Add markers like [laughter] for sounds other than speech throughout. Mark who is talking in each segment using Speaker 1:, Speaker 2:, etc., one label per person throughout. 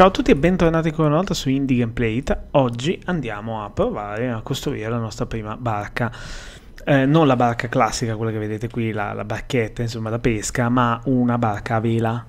Speaker 1: Ciao a tutti e bentornati ancora una volta su Indie Gameplay. Oggi andiamo a provare a costruire la nostra prima barca. Eh, non la barca classica, quella che vedete qui, la, la barchetta insomma da pesca, ma una barca a vela.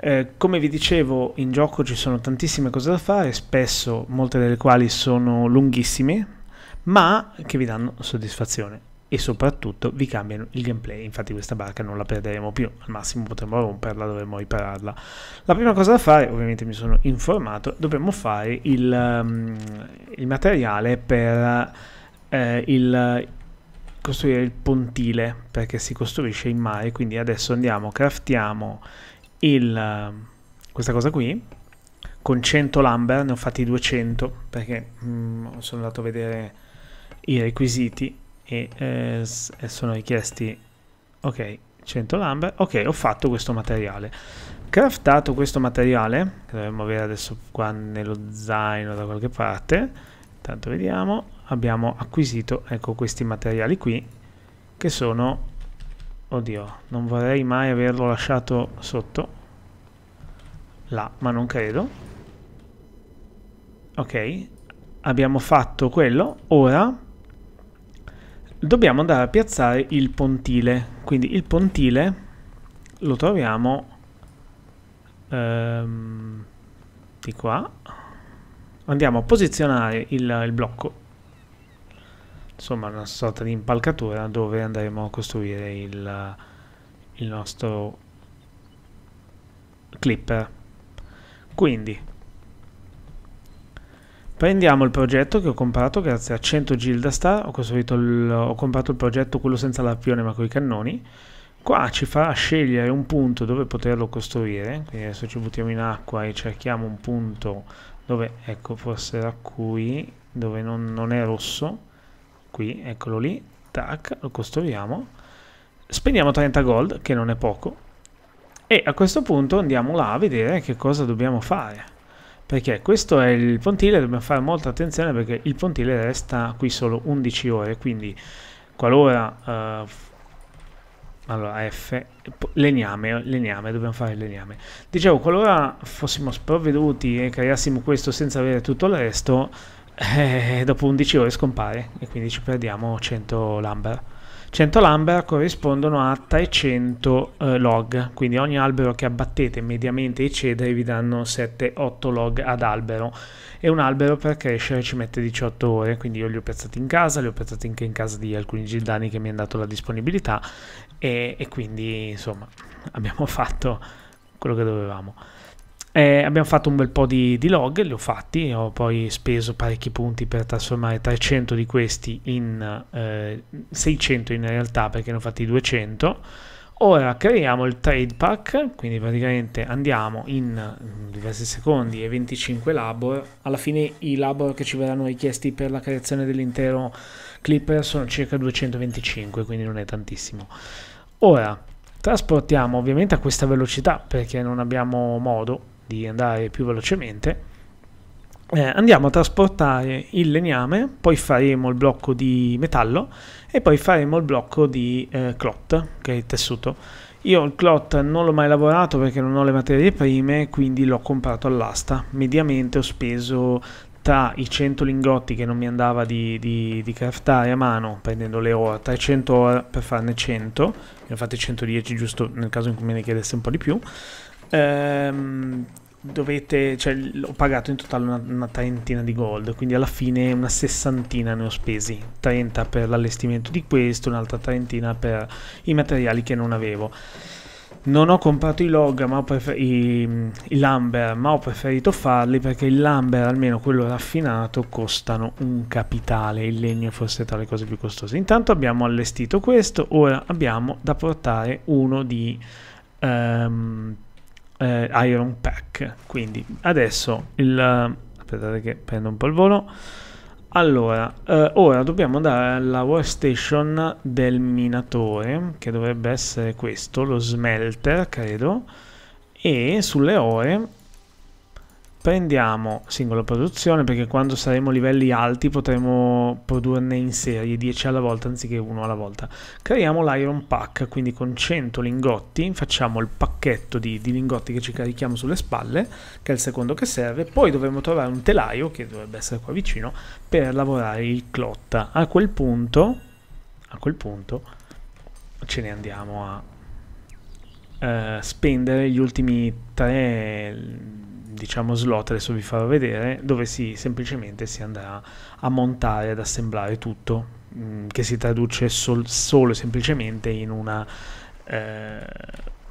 Speaker 1: Eh, come vi dicevo, in gioco ci sono tantissime cose da fare, spesso molte delle quali sono lunghissime, ma che vi danno soddisfazione e soprattutto vi cambiano il gameplay. Infatti questa barca non la perderemo più, al massimo potremo romperla, dovremo ripararla. La prima cosa da fare, ovviamente mi sono informato, dobbiamo fare il, um, il materiale per eh, il, costruire il pontile, perché si costruisce in mare, quindi adesso andiamo, craftiamo il, questa cosa qui, con 100 lumber, ne ho fatti 200, perché mm, sono andato a vedere i requisiti e eh, sono richiesti ok 100 lumber ok ho fatto questo materiale. Craftato questo materiale che dovremmo avere adesso qua nello zaino da qualche parte intanto vediamo abbiamo acquisito ecco questi materiali qui che sono oddio non vorrei mai averlo lasciato sotto là ma non credo. Ok abbiamo fatto quello ora dobbiamo andare a piazzare il pontile. Quindi il pontile lo troviamo ehm, di qua. Andiamo a posizionare il, il blocco. Insomma una sorta di impalcatura dove andremo a costruire il, il nostro clipper. Quindi Prendiamo il progetto che ho comprato grazie a 100 Gilda Star, ho, il, ho comprato il progetto quello senza l'arpione ma con i cannoni. Qua ci farà scegliere un punto dove poterlo costruire, quindi adesso ci buttiamo in acqua e cerchiamo un punto dove, ecco, forse era qui, dove non, non è rosso, qui, eccolo lì, tac, lo costruiamo. Spendiamo 30 gold, che non è poco, e a questo punto andiamo là a vedere che cosa dobbiamo fare perché questo è il pontile, dobbiamo fare molta attenzione perché il pontile resta qui solo 11 ore, quindi qualora uh, allora F legname, legname, dobbiamo fare legname. Dicevo, qualora fossimo sprovveduti e creassimo questo senza avere tutto il resto, [laughs] eh, dopo 11 ore scompare e quindi ci perdiamo 100 lumber. 100 lumber corrispondono a 300 eh, log, quindi ogni albero che abbattete mediamente i cedri vi danno 7-8 log ad albero. E un albero per crescere ci mette 18 ore, quindi io li ho piazzati in casa, li ho piazzati anche in casa di alcuni gildani che mi hanno dato la disponibilità. E, e quindi insomma abbiamo [laughs] fatto quello che dovevamo. Eh, abbiamo fatto un bel po' di, di, log, li ho fatti, ho poi speso parecchi punti per trasformare 300 di questi in eh, 600 in realtà perché ne ho fatti 200. Ora creiamo il trade pack, quindi praticamente andiamo in diversi secondi e 25 labor. Alla fine i labor che ci verranno richiesti per la creazione dell'intero clipper sono circa 225, quindi non è tantissimo. Ora trasportiamo ovviamente a questa velocità perché non abbiamo modo di andare più velocemente, eh, andiamo a trasportare il legname, poi faremo il blocco di metallo e poi faremo il blocco di eh, clot, che è il tessuto. Io il clot non l'ho mai lavorato perché non ho le materie prime, quindi l'ho comprato all'asta. Mediamente ho speso tra i 100 lingotti che non mi andava di, di, di craftare a mano, prendendo le ore, 300 ore per farne 100, ne ho fatti 110 giusto nel caso in cui me ne chiedesse un po' di più, ehm, dovete, cioè, ho pagato in totale una, una, trentina di gold, quindi alla fine una sessantina ne ho spesi, 30 per l'allestimento di questo, un'altra trentina per i materiali che non avevo. Non ho comprato i log, ma ho i, i lumber, ma ho preferito farli perché il lumber, almeno quello raffinato, costano un capitale. Il legno è forse tra le cose più costose. Intanto abbiamo allestito questo, ora abbiamo da portare uno di um, eh, Iron Pack. Quindi adesso il... aspettate che prendo un po' il volo. Allora, eh, ora dobbiamo andare alla workstation del minatore, che dovrebbe essere questo, lo smelter, credo, e sulle ore prendiamo singola produzione perché quando saremo a livelli alti potremo produrne in serie 10 alla volta anziché uno alla volta. Creiamo l'iron pack quindi con 100 lingotti facciamo il pacchetto di, di, lingotti che ci carichiamo sulle spalle che è il secondo che serve. Poi dovremo trovare un telaio che dovrebbe essere qua vicino per lavorare il clotta. A quel punto a quel punto ce ne andiamo a eh, spendere gli ultimi tre diciamo slot, adesso vi farò vedere, dove si semplicemente si andrà a montare, ad assemblare tutto, mh, mm, che si traduce sol, solo e semplicemente in una eh,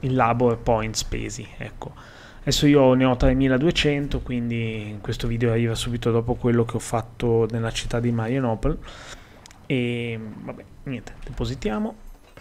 Speaker 1: in labor point spesi, ecco. Adesso io ne ho 3200, quindi questo video arriva subito dopo quello che ho fatto nella città di Marianople e vabbè, niente, depositiamo,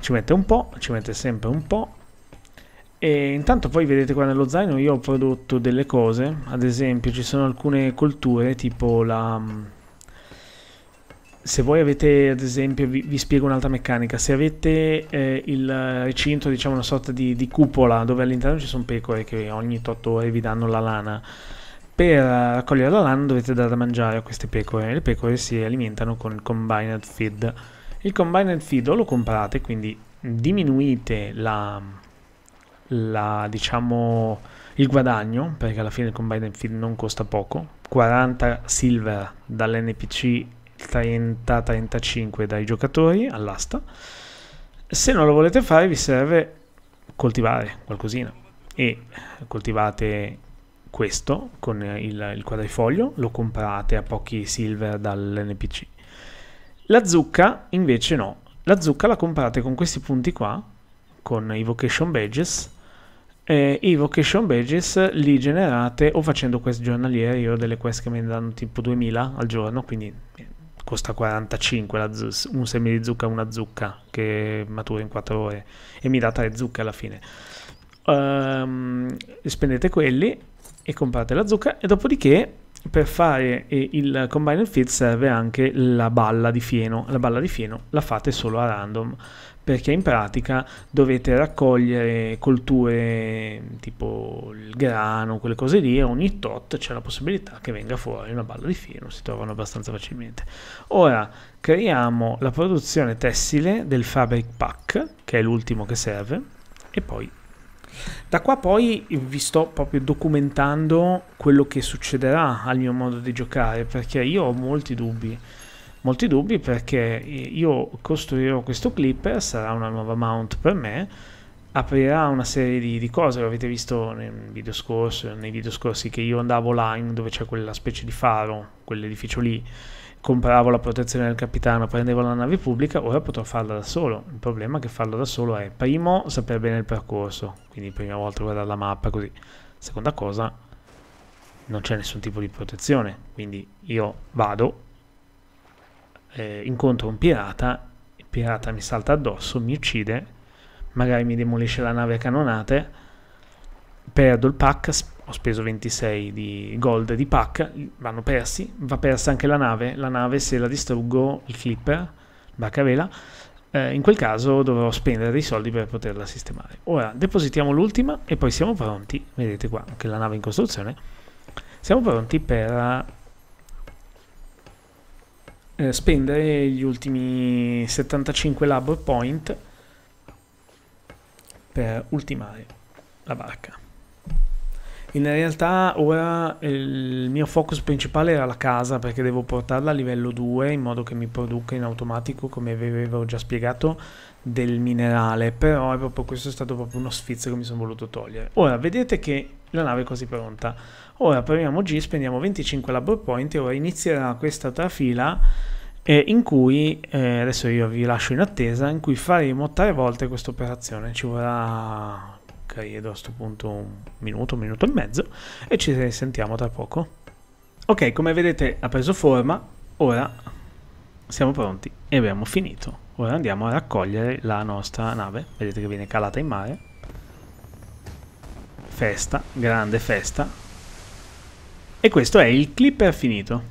Speaker 1: ci mette un po', ci mette sempre un po', e intanto poi vedete qua nello zaino io ho prodotto delle cose, ad esempio ci sono alcune colture tipo la... Mm, se voi avete, ad esempio, vi, vi spiego un'altra meccanica, se avete eh, il recinto, diciamo una sorta di, di cupola dove all'interno ci sono pecore che ogni 8 ore vi danno la lana, per raccogliere la lana dovete dare da mangiare a queste pecore, le pecore si alimentano con il combined feed. Il combined feed o lo comprate, quindi diminuite la la, diciamo, il guadagno, perché alla fine il combined feed non costa poco, 40 silver dall'NPC, 30-35 dai giocatori all'asta. Se non lo volete fare vi serve coltivare qualcosina e coltivate questo con il, il quadrifoglio, lo comprate a pochi silver dall'NPC. La zucca invece no, la zucca la comprate con questi punti qua, con i vocation badges, eh, i vocation badges li generate o facendo quest giornaliere, io ho delle quest che mi danno tipo 2000 al giorno, quindi eh, costa 45 un seme di zucca una zucca che matura in 4 ore e mi dà 3 zucche alla fine. Um, spendete quelli e comprate la zucca e dopodiché per fare il combined feed serve anche la balla di fieno. La balla di fieno la fate solo a random perché in pratica dovete raccogliere colture tipo il grano, quelle cose lì, e ogni tot c'è la possibilità che venga fuori una balla di fieno, si trovano abbastanza facilmente. Ora creiamo la produzione tessile del fabric pack, che è l'ultimo che serve, e poi da qua poi vi sto proprio documentando quello che succederà al mio modo di giocare, perché io ho molti dubbi molti dubbi perché io costruirò questo clipper, sarà una nuova mount per me, aprirà una serie di, di cose, l'avete visto nel video scorso, nei video scorsi che io andavo là dove c'è quella specie di faro, quell'edificio lì, compravo la protezione del capitano, prendevo la nave pubblica, ora potrò farla da solo. Il problema è che farlo da solo è, primo, sapere bene il percorso, quindi prima volta guardare la mappa così. Seconda cosa, non c'è nessun tipo di protezione, quindi io vado, eh, incontro un pirata, il pirata mi salta addosso, mi uccide, magari mi demolisce la nave a cannonate, perdo il pack, ho speso 26 di gold di pack, vanno persi, va persa anche la nave, la nave se la distruggo, il clipper, barca vela, eh, in quel caso dovrò spendere dei soldi per poterla sistemare. Ora depositiamo l'ultima e poi siamo pronti, vedete qua che la nave in costruzione, siamo pronti per eh, spendere gli ultimi 75 labor point per ultimare la barca. In realtà ora il mio focus principale era la casa perché devo portarla a livello 2 in modo che mi produca in automatico, come vi avevo già spiegato, del minerale, però è proprio, questo è stato proprio uno sfizio che mi sono voluto togliere. Ora vedete che la nave è quasi pronta. Ora premiamo G, spendiamo 25 labor point e ora inizierà questa trafila eh, in cui, eh, adesso io vi lascio in attesa, in cui faremo tre volte questa operazione. Ci vorrà, credo a questo punto, un minuto, un minuto e mezzo e ci risentiamo tra poco. Ok, come vedete ha preso forma, ora siamo pronti e abbiamo finito. Ora andiamo a raccogliere la nostra nave, vedete che viene calata in mare. Festa, grande festa. E questo è il clipper finito.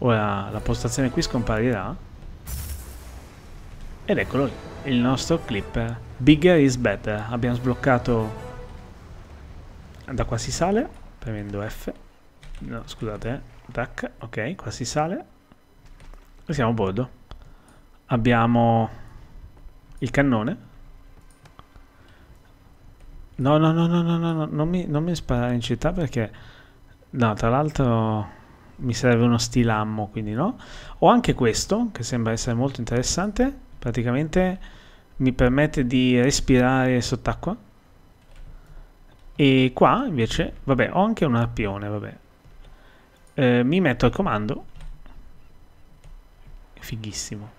Speaker 1: Ora la postazione qui scomparirà. Ed eccolo lì, il nostro clipper. Bigger is better. Abbiamo sbloccato... Da qua si sale. premendo F. No, scusate, eh. Tac, ok, qua si sale. E siamo a bordo. Abbiamo il cannone. No, no, no, no, no, no, no. Non, mi, non mi sparare in città perché... No, tra l'altro mi serve uno stilammo, quindi no. Ho anche questo, che sembra essere molto interessante. Praticamente mi permette di respirare sott'acqua. E qua invece, vabbè, ho anche un arpione, vabbè. Eh, mi metto al comando. Fighissimo.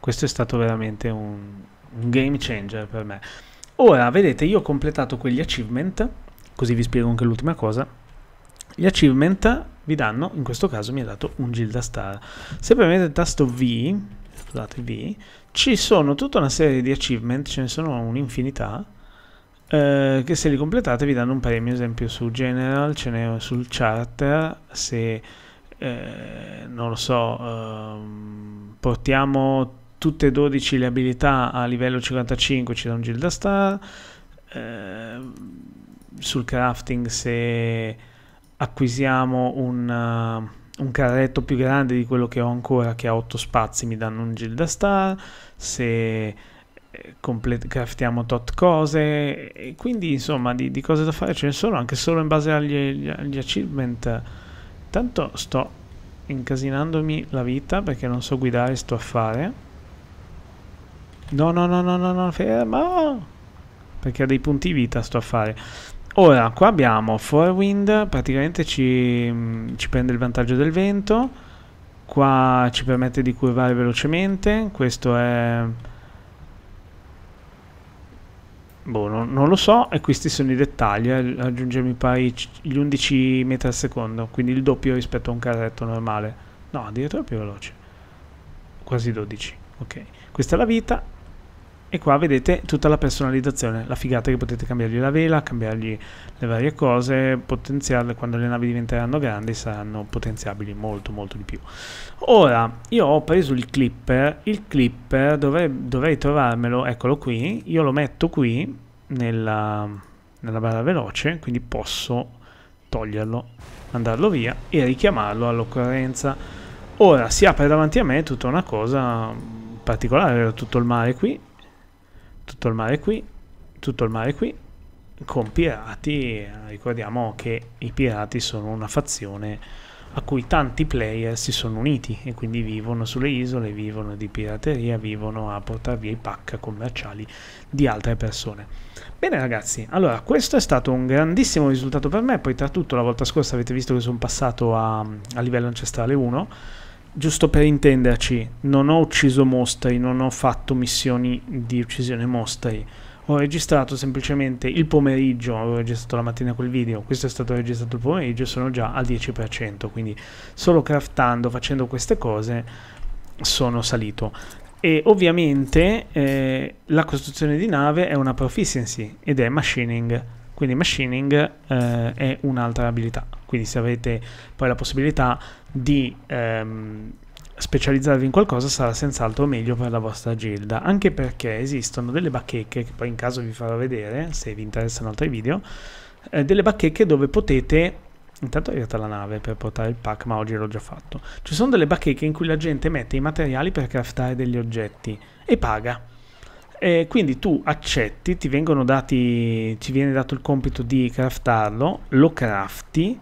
Speaker 1: Questo è stato veramente un, un game changer per me. Ora, vedete, io ho completato quegli achievement, così vi spiego anche l'ultima cosa. Gli achievement vi danno, in questo caso mi ha dato un Gilda Star. Se premete il tasto V, scusate V, ci sono tutta una serie di achievement, ce ne sono un'infinità, eh, che se li completate vi danno un premio, esempio su General, ce n'è sul Charter, se, eh, non lo so, ehm, portiamo tutte e 12 le abilità a livello 55 ci dà un Gilda Star, eh, sul crafting se acquisiamo un, uh, un, carretto più grande di quello che ho ancora che ha 8 spazi mi danno un Gilda Star. Se eh, complet- craftiamo tot cose. E quindi insomma di, di, cose da fare ce ne sono anche solo in base agli, agli achievement. Tanto sto incasinandomi la vita perché non so guidare sto a fare no no no no no no ferma. Perché ha dei punti vita sto a fare. Ora, qua abbiamo Forewind, praticamente ci, ci, prende il vantaggio del vento, qua ci permette di curvare velocemente, questo è... Boh, non, non lo so, e questi sono i dettagli, eh, aggiungermi poi gli 11 metri al secondo, quindi il doppio rispetto a un carretto normale. No, addirittura più veloce, quasi 12, ok. Questa è la vita, e qua vedete tutta la personalizzazione, la figata che potete cambiargli la vela, cambiargli le varie cose, potenziarle quando le navi diventeranno grandi saranno potenziabili molto molto di più. Ora, io ho preso il clipper, il clipper dovrei, dovrei trovarmelo, eccolo qui, io lo metto qui nella, nella barra veloce, quindi posso toglierlo, mandarlo via e richiamarlo all'occorrenza. Ora si apre davanti a me tutta una cosa particolare, tutto il mare qui, tutto il mare qui, tutto il mare qui, con pirati, ricordiamo che i pirati sono una fazione a cui tanti player si sono uniti e quindi vivono sulle isole, vivono di pirateria, vivono a portare via i pack commerciali di altre persone. Bene ragazzi, allora questo è stato un grandissimo risultato per me, poi tra tutto la volta scorsa avete visto che sono passato a, a livello ancestrale 1, giusto per intenderci, non ho ucciso mostri, non ho fatto missioni di uccisione mostri. Ho registrato semplicemente il pomeriggio, ho registrato la mattina quel video, questo è stato registrato il pomeriggio, sono già al 10%, quindi solo craftando, facendo queste cose, sono salito. E ovviamente eh, la costruzione di nave è una proficiency ed è machining quindi machining eh, è un'altra abilità quindi se avete poi la possibilità di ehm, specializzarvi in qualcosa sarà senz'altro meglio per la vostra gilda. Anche perché esistono delle bacheche che poi in caso vi farò vedere se vi interessano altri video eh, delle bacheche dove potete intanto è arrivata la nave per portare il pack ma oggi l'ho già fatto. Ci sono delle bacheche in cui la gente mette i materiali per craftare degli oggetti e paga. E quindi tu accetti, ti dati, ti viene dato il compito di craftarlo, lo crafti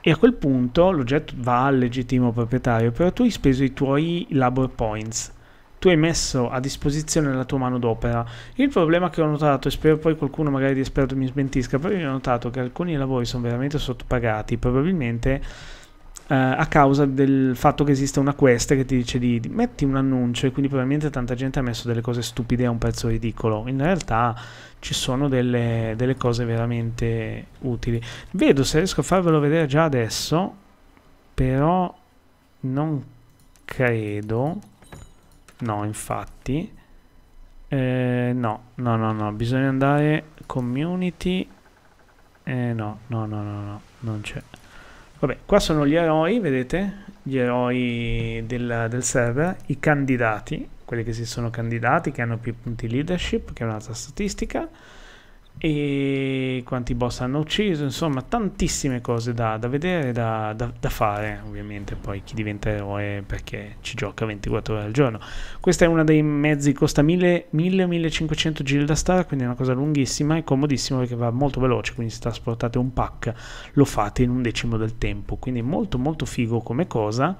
Speaker 1: e a quel punto l'oggetto va al legittimo proprietario, però tu hai speso i tuoi labor points, tu hai messo a disposizione la tua mano d'opera. Il problema che ho notato, e spero poi qualcuno magari di esperto mi smentisca, però io ho notato che alcuni lavori sono veramente sottopagati, probabilmente eh, a causa del fatto che esiste una quest che ti dice di, di, metti un annuncio e quindi probabilmente tanta gente ha messo delle cose stupide a un prezzo ridicolo. In realtà ci sono delle, delle cose veramente utili. Vedo se riesco a farvelo vedere già adesso, però non credo. No, infatti. Eh, no, no, no, no, bisogna andare community. Eh, no, no, no, no, no, non c'è. Vabbè, qua sono gli eroi, vedete? Gli eroi del, del, server, i candidati, quelli che si sono candidati, che hanno più punti leadership, che è un'altra statistica. E quanti boss hanno ucciso, insomma tantissime cose da, da vedere, da, da, da, fare, ovviamente poi chi diventa eroe perché ci gioca 24 ore al giorno. Questo è uno dei mezzi, costa 1000-1500 gil da star, quindi è una cosa lunghissima e comodissima perché va molto veloce, quindi se trasportate un pack lo fate in un decimo del tempo, quindi molto molto figo come cosa.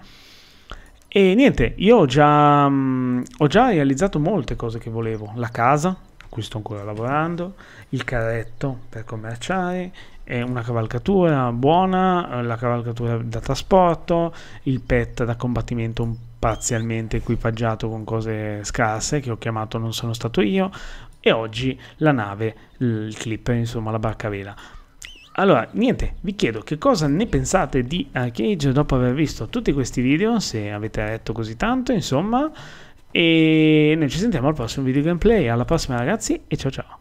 Speaker 1: E niente, io ho già, um, ho già realizzato molte cose che volevo. La casa, cui sto ancora lavorando, il carretto per commerciare, una cavalcatura buona, la cavalcatura da trasporto, il pet da combattimento parzialmente equipaggiato con cose scarse che ho chiamato non sono stato io e oggi la nave, il clipper, insomma la barca vela. Allora, niente, vi chiedo che cosa ne pensate di Arcade dopo aver visto tutti questi video, se avete letto così tanto, insomma, e noi ci sentiamo al prossimo video gameplay. Alla prossima ragazzi e ciao ciao.